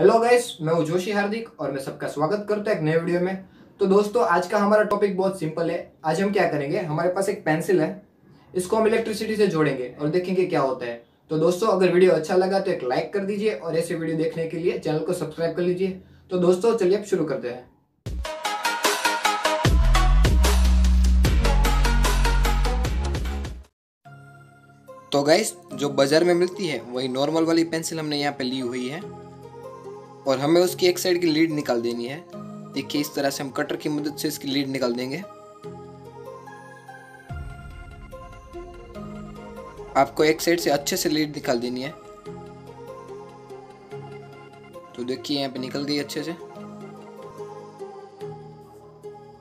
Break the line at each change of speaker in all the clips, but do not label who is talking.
Hello guys मैं हूँ जोशी हार्दिक और मैं सबका स्वागत करता हूँ एक नए वीडियो में। तो दोस्तों, आज का हमारा टॉपिक बहुत सिंपल है। आज हम क्या करेंगे? हमारे पास एक पेंसिल है। इसको हम इलेक्ट्रिसिटी से जोड़ेंगे और देखेंगे क्या होता है। तो दोस्तों, अगर वीडियो अच्छा लगा तो एक लाइक कर दीजिए और ऐसे वीडियो देखने के लिए चैनल को सब्सक्राइब कर लीजिए। तो दोस्तों, चलिए अब शुरू करते हैं। तो गाइस जो बाज़ार में मिलती है, वही नॉर्मल वाली पेंसिल हमने यहाँ पे ली हुई है। और हमें उसकी एक साइड की लीड निकाल देनी है। देखिए, इस तरह से हम कटर की मदद से इसकी लीड निकाल देंगे। आपको एक साइड से अच्छे से लीड निकाल देनी है। तो देखिए, यहाँ पे निकल गई अच्छे से।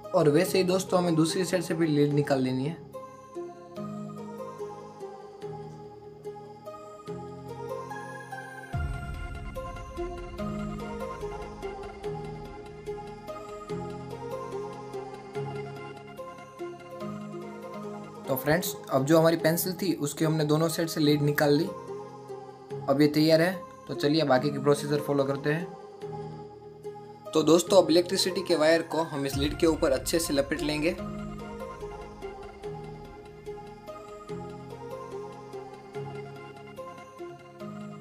और वैसे ही दोस्तों, हमें दूसरी साइड से भी लीड निकाल लेनी है। तो फ्रेंड्स, अब जो हमारी पेंसिल थी, उसकी हमने दोनों साइड से लीड निकाल ली। अब ये तैयार है। तो चलिए बाकी की प्रोसीजर फॉलो करते हैं। तो दोस्तों, अब इलेक्ट्रिसिटी के वायर को हम इस लीड के ऊपर अच्छे से लपेट लेंगे।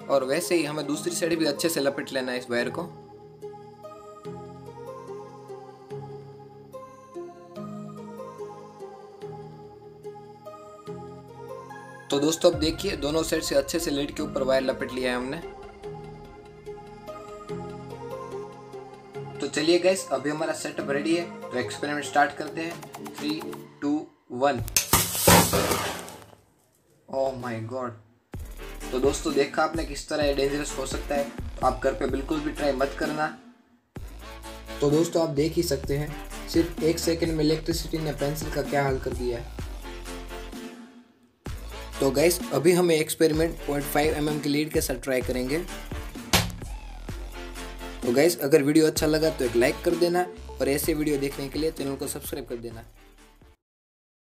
और वैसे ही हमें दूसरी साइड भी अच्छे से लपेट लेना है इस वायर को। तो दोस्तों, अब देखिए, दोनों साइड से अच्छे से लेट के ऊपर वायर लपेट लिया है हमने। तो चलिए गैस अभी हमारा सेटअप रेडी है। तो एक्सपेरिमेंट स्टार्ट करते हैं। Three two one oh my god तो दोस्तों, देखा आपने किस तरह ये डेंजरस हो सकता है? तो आप घर पे बिल्कुल भी ट्राई मत करना। तो दोस्तों, आप देख ही सकते हैं, सिर्फ़ एक सेकंड में इलेक्ट्रिसिटी ने पेंसिल का क्या हाल कर दिया है। तो गाइस अभी हम एक्सपेरिमेंट 0.5 एम के की लीड के साथ ट्राई करेंगे। तो गाइस अगर वीडियो अच्छा लगा तो एक लाइक कर देना और ऐसे वीडियो देखने के लिए चैनल को सब्सक्राइब कर देना।